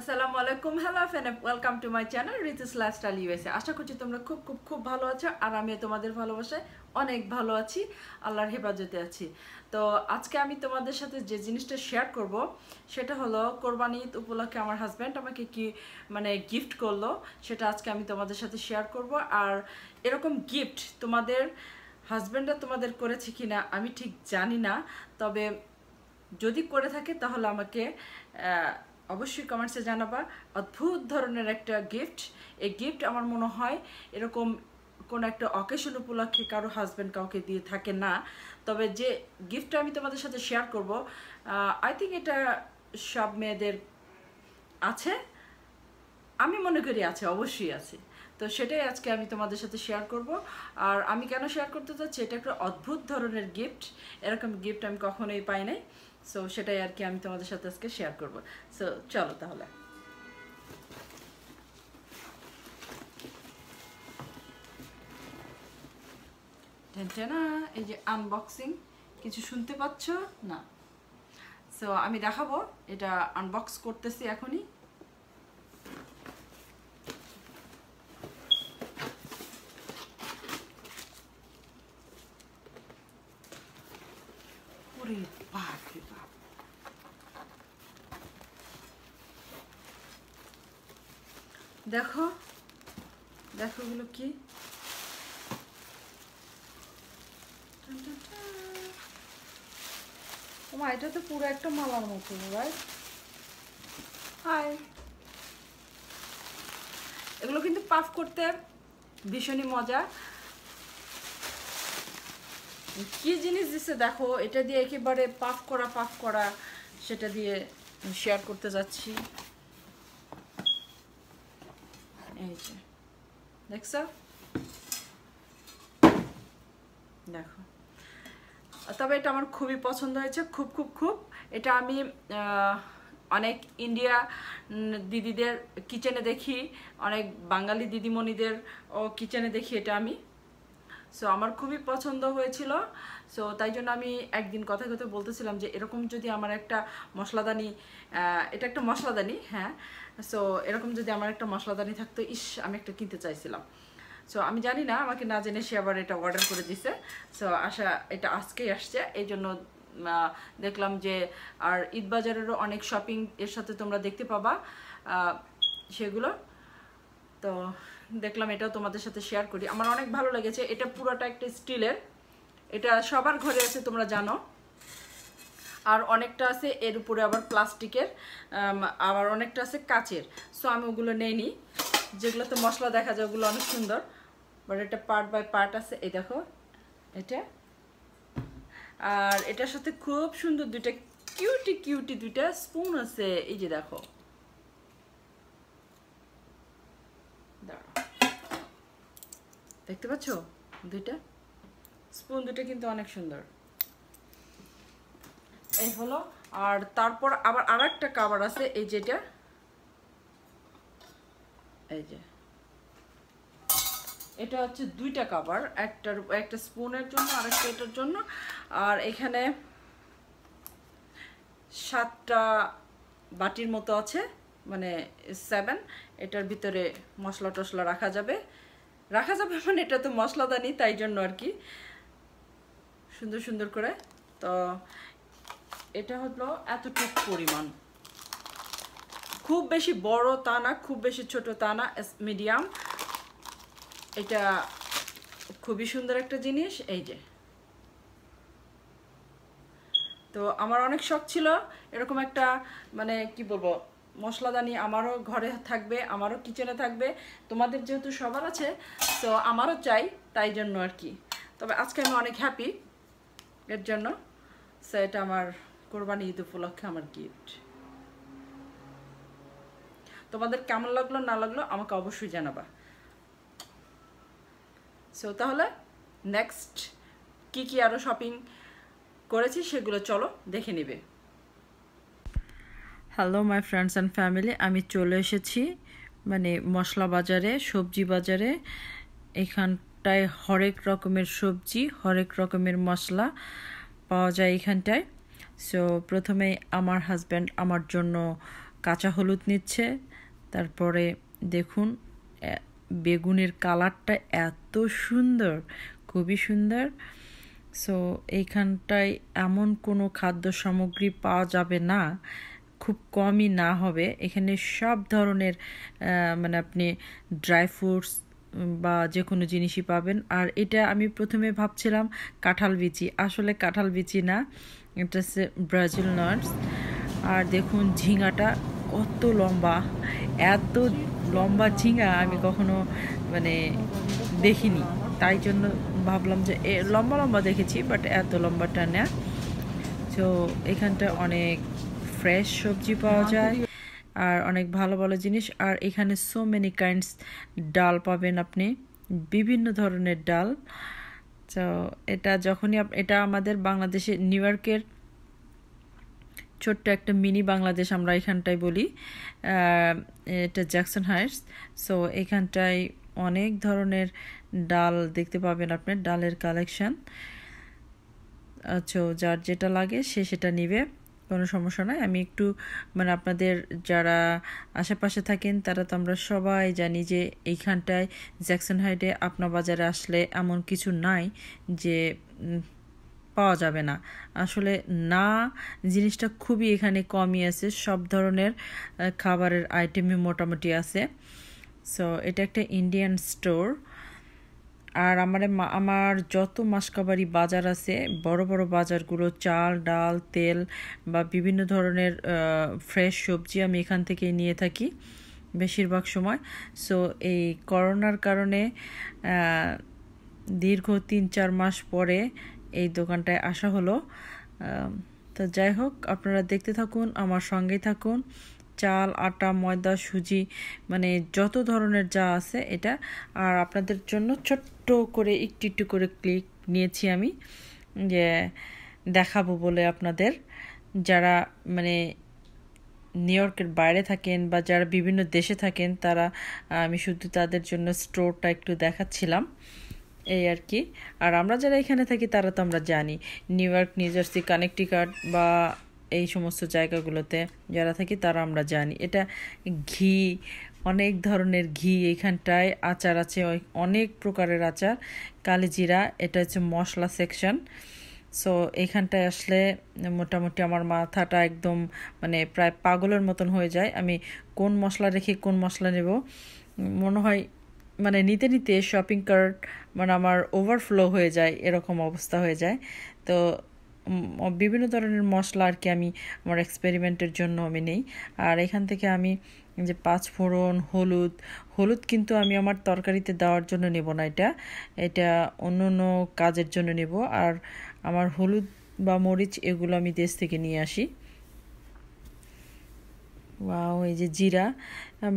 আসসালামু আলাইকুম hello fan welcome to my channel Ritu's lifestyle USA আশা করছি তোমরা খুব খুব খুব ভালো আছো আর আমি তোমাদের ভালোবাসায় অনেক ভালো আছি, আল্লাহর হেফাজতে আছি। তো আজকে আমি তোমাদের সাথে যে জিনিসটা শেয়ার করব, সেটা হলো কোরবানি ঈদ উপলক্ষে আমার হাজব্যান্ড আমাকে কি মানে গিফট করল, সেটা আজকে আমি তোমাদের সাথে শেয়ার করব। আর এরকম গিফট তোমাদের হাজব্যান্ডরা তোমাদের করেছে কি না আমি ঠিক জানি না, তবে যদি করে থাকে তাহলে আমাকে অবশ্যই কমেন্টসে জানাবা। অদ্ভুত ধরনের একটা গিফট এই গিফট আমার মনে হয় এরকম কোন একটা অকেশন উপলক্ষে কারও হাজব্যান্ড কাউকে দিয়ে থাকে না। তবে যে গিফটটা আমি তোমাদের সাথে শেয়ার করব আই থিঙ্ক এটা সব মেয়েদের আছে। আমি মনে করি আছে, অবশ্যই আছে। তো সেটাই আজকে আমি তোমাদের সাথে শেয়ার করব। আর আমি কেন শেয়ার করতে চাচ্ছি এটা একটা অদ্ভুত ধরনের গিফট এরকম গিফট আমি কখনোই পাই নাই। সো সেটাই আর কি আমি তোমাদের সাথে আজকে শেয়ার করব। সো চলো তাহলে। এই যে আনবক্সিং কিছু শুনতে পাচ্ছ? না। সো আমি দেখাবো। এটা আনবক্স করতেছি এখনই। দেখো? দেখো এগুলো কি? তোমার এটা তো পুরো একটা মালার মতো রাইট হাই এগুলো কিন্তু পাফ করতে ভীষণই মজা। কি জিনিস দিছে দেখো, এটা দিয়ে একেবারে পাফ করা পাফ করা, সেটা দিয়ে শেয়ার করতে যাচ্ছি। এই যে, দেখছ? দেখো। তবে এটা আমার খুবই পছন্দ হয়েছে, খুব খুব খুব। এটা আমি অনেক ইন্ডিয়া দিদিদের কিচেনে দেখি, অনেক বাঙালি দিদিমণিদের ও কিচেনে দেখি এটা আমি। সো আমার খুবই পছন্দ হয়েছিল। সো তাই জন্য আমি একদিন কথা কথা বলতেছিলাম যে, এরকম যদি আমার একটা মশলাদানি এটা একটা মশলাদানি হ্যাঁ? সো এরকম যদি আমার একটা মশলাদানি থাকতো, ইস, আমি একটা কিনতে চাইছিলাম। সো আমি জানি না, আমাকে না জেনে সে আবার এটা অর্ডার করে দিছে। সো আশা, এটা আজকেই আসছে। এই জন্য দেখলাম যে, আর ঈদ বাজারেরও অনেক শপিং এর সাথে তোমরা দেখতে পাবা সেগুলো। তো দেখলাম এটাও তোমাদের সাথে শেয়ার করি। আমার অনেক ভালো লেগেছে। এটা পুরোটা একটা স্টিলের। এটা সবার ঘরে আছে, তোমরা জানো। আর অনেকটা আছে, এর উপরে আবার প্লাস্টিকের আবার অনেকটা আছে কাচের। সো আমি ওগুলো নেইনি। যেগুলোতে মশলা দেখা যায়, ওগুলো অনেক সুন্দর। বাট এটা পার্ট বাই পার্ট আছে। এই দেখো, এটা। আর এটার সাথে খুব সুন্দর দুইটা কিউটি কিউটি দুইটা স্পুন আছে। এই যে দেখো। দেখতে পাচ্ছ? দুইটা? স্পুন দুইটা কিন্তু অনেক সুন্দর। এই হলো, আর তারপর আবার আর একটা কাবার আছে, এই যেটা এই যে। এটা হচ্ছে দুইটা কাবার একটার, একটা স্পুনের জন্য আর একটা এটার জন্য। আর এখানে সাতটা বাটির মতো আছে মানে সেভেন এটার ভিতরে মশলা টশলা রাখা যাবে। রাখা যাবে মানে এটা তো মশলাদানি, তাই জন্য আর কি। সুন্দর সুন্দর করে। তো এটা হলো এতটুক পরিমাণ। খুব বেশি বড় তা না, খুব বেশি ছোট তা না মিডিয়াম। এটা খুবই সুন্দর একটা জিনিস, এই যে। তো আমার অনেক শখ ছিল এরকম একটা মানে কি বলব মশলাদানি আমারও ঘরে থাকবে, আমারও কিচেনে থাকবে, তোমাদের যেহেতু সবার আছে, তো আমারও চাই তাই জন্য আর কি। তবে আজকে আমি অনেক হ্যাপি এর জন্য। সো এটা আমার কোরবানি ঈদ উপলক্ষে আমার গিফট তোমাদের কেমন লাগল, না লাগল, আমাকে অবশ্যই জানাবা। সো তাহলে নেক্সট কি কি আরও শপিং করেছি সেগুলো চলো দেখে নেবে। Hello my friends and family আমি চলে এসেছি মানে মশলা বাজারে, সবজি বাজারে। এখানটায় হরেক রকমের সবজি, হরেক রকমের মশলা পাওয়া যায় এখানটায়। সো প্রথমে আমার হাজব্যান্ড আমার জন্য কাঁচা হলুদ নিচ্ছে। তারপরে দেখুন বেগুনের কালারটা এত সুন্দর, খুবই সুন্দর। সো এইখানটায় এমন কোনো খাদ্য সামগ্রী পাওয়া যাবে না। খুব কমই না হবে। এখানে সব ধরনের মানে আপনি ড্রাই ফ্রুটস বা যে কোনো জিনিসই পাবেন। আর এটা আমি প্রথমে ভাবছিলাম কাঁঠাল বিচি। আসলে কাঁঠাল বিচি না, এটা হচ্ছে ব্রাজিল নাটস আর দেখুন ঝিঙাটা কত লম্বা, এত লম্বা ঝিঙা আমি কখনো মানে দেখিনি। তাই জন্য ভাবলাম যে লম্বা লম্বা দেখেছি বাট এত লম্বাটা না। তো এখানটা অনেক ফ্রেশ সবজি পাওয়া যায়। আর অনেক ভালো ভালো জিনিস। আর এখানে সো মেনি কাইন্ডস ডাল পাবেন আপনি। বিভিন্ন ধরনের ডাল। তো এটা যখনই এটা আমাদের বাংলাদেশে নিউ ইয়র্কের ছোট্ট একটা মিনি বাংলাদেশ আমরা এখানটায় বলি। এটা জ্যাকসন হাইটস সো এখানটায় অনেক ধরনের ডাল দেখতে পাবেন আপনার ডালের কালেকশান আচ্ছা যার যেটা লাগে সে সেটা নিবে। কোনো সমস্যা নয় আমি একটু মানে আপনাদের যারা আশেপাশে থাকেন, তারা তো আমরা সবাই জানি যে এইখানটায় জ্যাকসন হাইডে আপনা বাজারে আসলে এমন কিছু নাই যে পাওয়া যাবে না। আসলে না, জিনিসটা খুবই এখানে কমই আছে। সব ধরনের খাবারের আইটেমই মোটামুটি আছে। সো এটা একটা ইন্ডিয়ান স্টোর আর আমার আমার যত মাসকাবারি বাজার আছে, বড় বড় বাজারগুলো, চাল, ডাল, তেল বা বিভিন্ন ধরনের ফ্রেশ সবজি আমি এখান থেকেই নিয়ে থাকি বেশিরভাগ সময়। সো এই করোনার কারণে দীর্ঘ তিন চার মাস পরে এই দোকানটায় আসা হলো। তো যাই হোক, আপনারা দেখতে থাকুন, আমার সঙ্গেই থাকুন। চাল, আটা, ময়দা, সুজি মানে যত ধরনের যা আছে এটা। আর আপনাদের জন্য ছোট্ট করে, একটু একটু করে ক্লিক নিয়েছি আমি, যে দেখাবো বলে আপনাদের। যারা মানে নিউ ইয়র্কের বাইরে থাকেন বা যারা বিভিন্ন দেশে থাকেন, তারা, আমি শুধু তাদের জন্য স্টোরটা একটু দেখাচ্ছিলাম। এই আর কি। আর আমরা যারা এখানে থাকি, তারা তো আমরা জানি। New York New Jersey Connecticut বা এই সমস্ত জায়গাগুলোতে যারা থাকি তারা আমরা জানি। এটা ঘি, অনেক ধরনের ঘি এইখানটায় আচার আছে অনেক প্রকারের আচার। কালিজিরা, এটা হচ্ছে মশলা সেকশন সো এখানটায় আসলে মোটামুটি আমার মাথাটা একদম মানে প্রায় পাগলের মতন হয়ে যায়। আমি কোন মশলা রেখে কোন মশলা নেব? মনে হয় মানে নিতে নিতে শপিং কার্ট মানে আমার ওভারফ্লো হয়ে যায়, এরকম অবস্থা হয়ে যায়। তো বিভিন্ন ধরনের মশলা আর কি আমি আমার এক্সপেরিমেন্টের জন্য আমি নেই। আর এখান থেকে আমি যে পাঁচ ফোড়ন, হলুদ হলুদ কিন্তু আমি আমার তরকারিতে দেওয়ার জন্য নেব না এটা। এটা অন্য অন্য কাজের জন্য নেব। আর আমার হলুদ বা মরিচ এগুলো আমি দেশ থেকে নিয়ে আসি। ওয়াও, এই যে জিরা।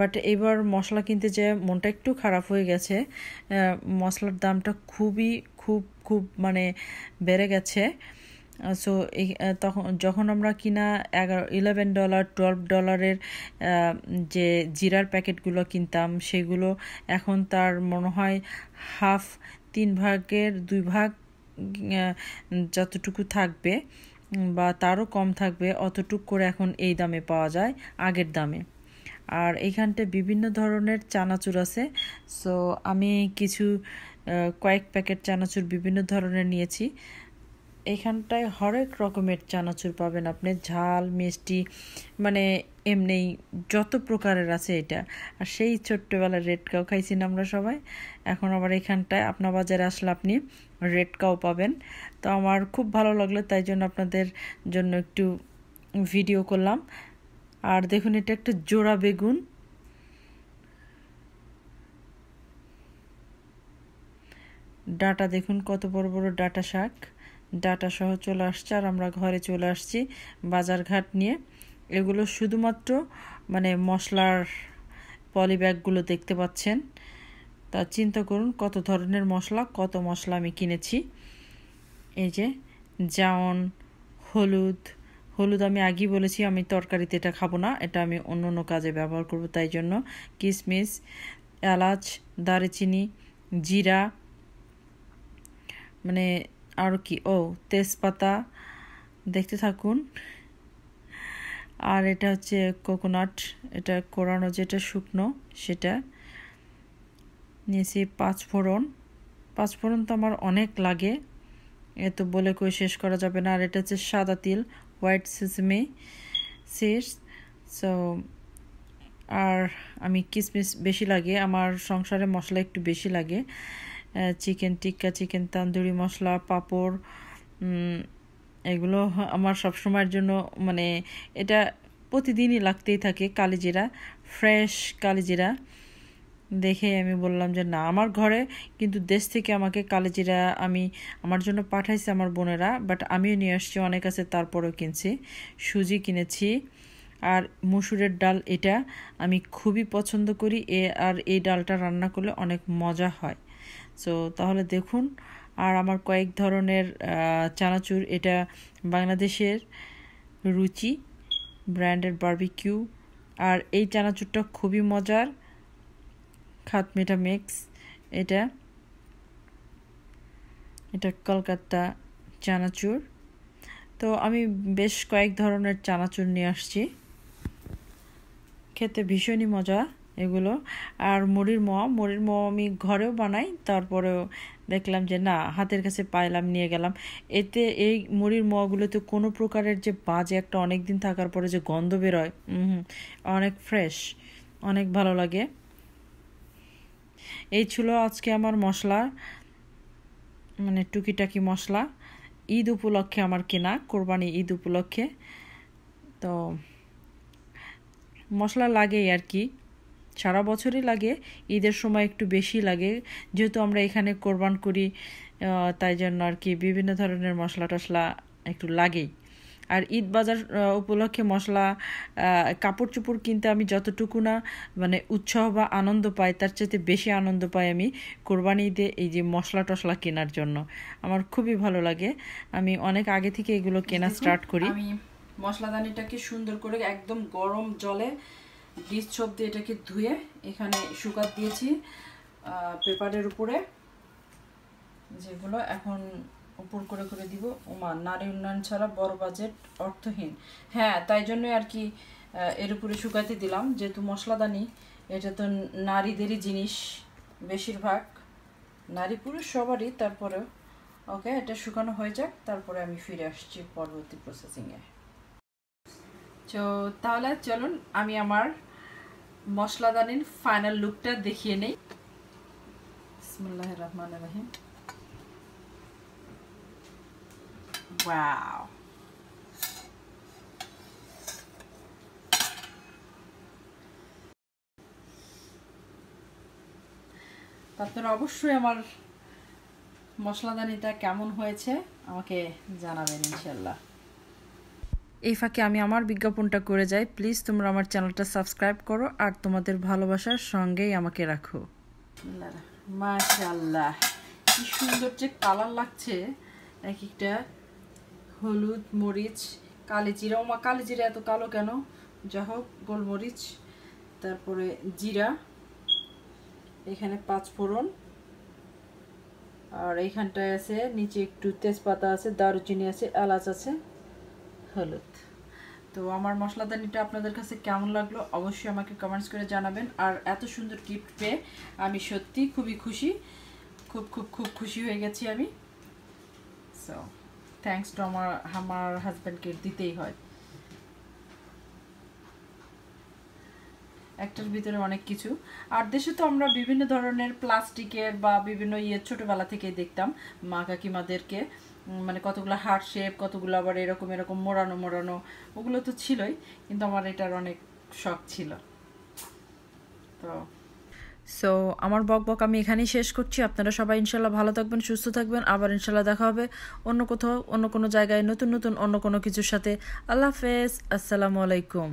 বাট এবার মশলা কিনতে যে মনটা একটু খারাপ হয়ে গেছে। মশলার দামটা খুবই, খুব খুব মানে বেড়ে গেছে। সো তখন, যখন আমরা কিনা এগারো ইলেভেন ডলার টুয়েলভ ডলারের যে জিরার প্যাকেটগুলো কিনতাম, সেগুলো এখন তার মনে হয় হাফ তিন ভাগের দুই ভাগ যতটুকু থাকবে বা তারও কম থাকবে, অতটুক করে এখন এই দামে পাওয়া যায়, আগের দামে। আর এইখানটায় বিভিন্ন ধরনের চানাচুর আছে। সো আমি কিছু কয়েক প্যাকেট চানাচুর বিভিন্ন ধরনের নিয়েছি। এখানটায় হরেক রকমের চানাচুর পাবেন আপনি, ঝাল, মিষ্টি মানে এমনি যত প্রকারের আছে এটা। আর সেই ছোট্টবেলার রেড কাউ খাইছি আমরা সবাই। এখন আবার এখানটায় আপনার বাজারে আসলে আপনি রেড কাউ পাবেন। তো আমার খুব ভালো লাগল, তাই জন্য আপনাদের জন্য একটু ভিডিও করলাম। আর দেখুন, এটা একটা জোড়া বেগুন। ডাটা দেখুন, কত বড় বড় ডাটা শাক। ডাটা সহ চলে আসছে আর আমরা ঘরে চলে আসছি বাজারঘাট নিয়ে। এগুলো শুধুমাত্র মানে মশলার পলি ব্যাগগুলো দেখতে পাচ্ছেন। তা চিন্তা করুন কত ধরনের মশলা, কত মশলা আমি কিনেছি। এই যে জাওন হলুদ হলুদ আমি আগেই বলেছি, আমি তরকারিতে এটা খাব না, এটা আমি অন্য অন্য কাজে ব্যবহার করব তাই জন্য। কিশমিশ এলাচ, দারচিনি, জিরা মানে আর কি? ও, তেজপাতা দেখতে থাকুন। আর এটা হচ্ছে কোকোনাট এটা কোরানো যেটা শুকনো, সেটা। নিয়েছি পাঁচ ফোড়ন। পাঁচ ফোড়ন তো আমার অনেক লাগে। এ তো বলে কই শেষ করা যাবে না। আর এটা হচ্ছে সাদা তিল, হোয়াইট সিসমি সিডস সো আর আমি কিসমিস বেশি লাগে। আমার সংসারে মশলা একটু বেশি লাগে। চিকেন টিক্কা চিকেন তান্দুরি মশলা, পাঁপড় এগুলো আমার সবসময়ের জন্য মানে এটা প্রতিদিনই লাগতেই থাকে কালিজিরা ফ্রেশ কালিজিরা। দেখে আমি বললাম যে, না, আমার ঘরে কিন্তু দেশ থেকে আমাকে কালিজিরা আমি আমার জন্য পাঠাইছে আমার বোনেরা বাট আমিও নিয়ে আসছি, অনেক আছে, তারপরেও কিনছি। সুজি কিনেছি আর মুসুরের ডাল এটা আমি খুবই পছন্দ করি, এ আর এই ডালটা রান্না করলে অনেক মজা হয়। সো তাহলে দেখুন। আর আমার কয়েক ধরনের চানাচুর। এটা বাংলাদেশের রুচি, ব্র্যান্ডের বার্বিকিউ। আর এই চানাচুরটা খুবই মজার। খাতমেটা মিক্স। এটা এটা কলকাতা চানাচুর। তো আমি বেশ কয়েক ধরনের চানাচুর নিয়ে আসছি। খেতে ভীষণই মজা। এগুলো। আর মুড়ির মোয়া মুড়ির মোয়া আমি ঘরেও বানাই, তারপরেও দেখলাম যে না, হাতের কাছে পাইলাম, নিয়ে গেলাম। এতে এই মুড়ির মোয়াগুলোতে কোনো প্রকারের যে বাজে একটা অনেক দিন থাকার পরে যে গন্ধ বেরোয় অনেক ফ্রেশ অনেক ভালো লাগে। এই ছিল আজকে আমার মশলা মানে টুকিটাকি মশলা। ঈদ উপলক্ষে আমার কেনা, কোরবানি ঈদ উপলক্ষে। তো মশলা লাগেই আর কি। সারা বছরই লাগে ঈদের সময় একটু বেশি লাগে। যেহেতু আমরা এখানে কোরবান করি তাই জন্য আর কি বিভিন্ন ধরনের মশলা টশলা একটু লাগেই। আর ঈদ বাজার উপলক্ষে মশলা কাপড় চোপড় কিনতে আমি যতটুকু না মানে উৎসাহ বা আনন্দ পাই তার চাইতে বেশি আনন্দ পাই আমি কোরবানি ঈদে এই যে মশলা টশলা কেনার জন্য। আমার খুবই ভালো লাগে। আমি অনেক আগে থেকে এগুলো কেনা স্টার্ট করি। আমি মশলাদানিটাকে সুন্দর করে একদম গরম জলে ডিশ ছোপ দিয়ে এটাকে ধুয়ে এখানে শুকাত দিয়েছি পেপারের উপরে, যেগুলো এখন উপর করে করে দিব। ওমা নারী উন্নয়ন ছাড়া বড় বাজেট অর্থহীন। হ্যাঁ তাই জন্যই আর কি এর উপরে শুকাতে দিলাম। যেহেতু মশলাদানি, এটা তো নারীদেরই জিনিস বেশিরভাগ। নারী পুরুষ সবারই তারপরে ওকে এটা শুকানো হয়ে যাক, তারপরে আমি ফিরে আসছি পরবর্তী প্রসেসিংয়ে তো তাহলে চলুন আমি আমার মশলাদানির ফাইনাল লুকটা দেখিয়ে নেই। বিসমুল্লাহ রহমান অবশ্যই আমার মশলাদানিটা কেমন হয়েছে আমাকে জানাবেন ইনশাল্লাহ এই ফাঁকে আমি আমার বিজ্ঞাপনটা করে যাই। প্লিজ, তোমরা আমার চ্যানেলটা সাবস্ক্রাইব করো আর তোমাদের ভালোবাসার সঙ্গেই আমাকে রাখো। মাশাল্লাহ কি সুন্দর যে কালার লাগছে। এক একটা হলুদ, মরিচ, কালি জিরা। ওমা, কালি জিরা এত কালো কেন? যা হোক, গোলমরিচ, তারপরে জিরা, এখানে পাঁচ ফোড়ন। আর এইখানটায় আছে, নিচে একটু তেজপাতা আছে, দারুচিনি আছে, এলাচ আছে। হলুদ। তো আমার মশলাদানিটা আপনাদের কাছে কেমন লাগল অবশ্যই আমাকে কমেন্টস করে জানাবেন। আর এত সুন্দর গিফট পেয়ে আমি সত্যি খুবই খুশি। খুব খুব খুব খুশি হয়ে গেছি আমি। সো থ্যাংকস টু আমার আমার হাজব্যান্ডকে দিতেই হয়। একটার ভিতরে অনেক কিছু। আর দেশে তো আমরা বিভিন্ন ধরনের প্লাস্টিকের বা বিভিন্ন ইয়ে ছোটোবেলা থেকেই দেখতাম মা কাকিমাদেরকে। মানে কতগুলো হার্ট শেপ কতগুলো আবার এরকম এরকম মোড়ানো মোড়ানো, ওগুলো তো ছিলই, কিন্তু আমার এটার অনেক শখ ছিল। তো সো আমার বক বক আমি এখানেই শেষ করছি। আপনারা সবাই ইনশাল্লাহ ভালো থাকবেন, সুস্থ থাকবেন। আবার ইনশাল্লাহ দেখা হবে অন্য কোথাও, অন্য কোনো জায়গায়, নতুন নতুন, অন্য কোনো কিছুর সাথে। আল্লাহ হাফেজ। আসসালামু আলাইকুম।